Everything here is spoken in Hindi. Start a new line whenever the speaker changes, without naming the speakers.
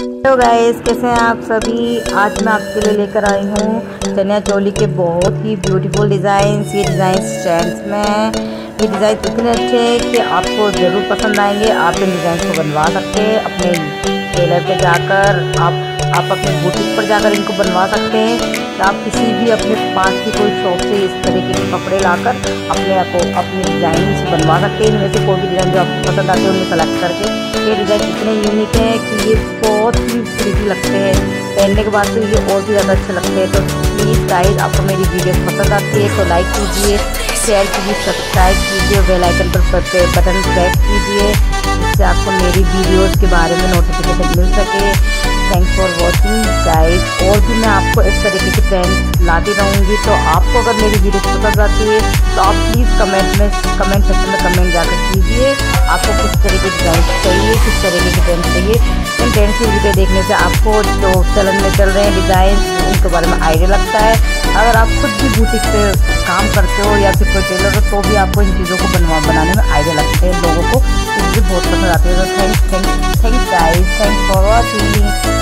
हेलो गाइस कैसे हैं आप सभी? आज मैं आपके लिए लेकर आई हूँ चनिया चोली के बहुत ही ब्यूटीफुल डिज़ाइन ये डिज़ाइन स्टैंड में ये डिज़ाइन इतने अच्छे हैं कि आपको ज़रूर पसंद आएँगे। आप इन डिज़ाइन को बनवा सकते हैं अपने टेलर पे जाकर। आप आप अपने बुटीक पर जाकर इनको बनवा सकते हैं। तो आप किसी भी अपने पास की कोई शॉप से इस तरीके के कपड़े लाकर अपने आपको अपने डिज़ाइन बनवा सकते हैं। इनमें से कोई भी डिज़ाइन जो आपको पसंद आते हैं, उन्हें सेलेक्ट करके। ये डिज़ाइन इतने यूनिक है कि ये बहुत ही प्रीटी लगते हैं। पहनने के बाद तो ये और भी ज़्यादा अच्छे लगते हैं। तो प्लीज़ गाइज़ आपको मेरी वीडियो पसंद आती है तो लाइक कीजिए शेयर कीजिए सब्सक्राइब कीजिए बेल आइकन पर बटन प्रेस कीजिए, जिससे आपको मेरी वीडियोस के बारे में नोटिफिकेशन मिल सके। थैंक्स फॉर वॉचिंग गाइड और भी मैं आपको इस तरीके के फ्रेंड्स लाती रहूँगी तो आपको अगर मेरी वीडियो पसंद आती है तो आप प्लीज़ कमेंट में कमेंट सेक्शन में कमेंट जाकर कीजिए। आपको किस तरीके की डिज़ाइन चाहिए, किस तरीके की ट्रेंड चाहिए। इन ट्रेंड की वीडियो देखने से आपको जो चलन में चल रहे हैं डिज़ाइन उनके बारे में आइडिया लगता है। अगर आप खुद भी बुटीक पे काम करते हो या फिर कोई टेलर हो तो भी आपको इन चीज़ों को बनवा, बनाने में आइडिया लगते हैं लोगों को। मुझे बहुत पसंद आती है। तो thanks thank thanks guys thanks for watching